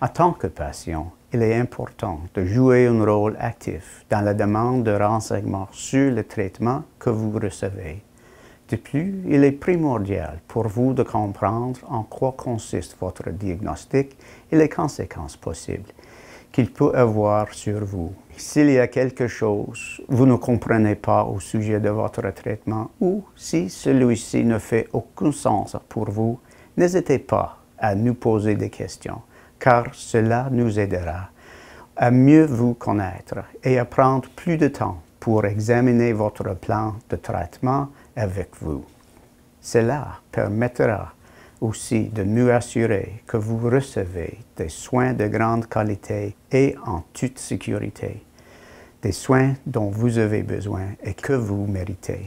En tant que patient, il est important de jouer un rôle actif dans la demande de renseignements sur le traitement que vous recevez. De plus, il est primordial pour vous de comprendre en quoi consiste votre diagnostic et les conséquences possibles qu'il peut avoir sur vous. S'il y a quelque chose vous ne comprenez pas au sujet de votre traitement ou si celui-ci ne fait aucun sens pour vous, n'hésitez pas à nous poser des questions, car cela nous aidera à mieux vous connaître et à prendre plus de temps pour examiner votre plan de traitement avec vous. Cela permettra aussi de nous assurer que vous recevez des soins de grande qualité et en toute sécurité, des soins dont vous avez besoin et que vous méritez.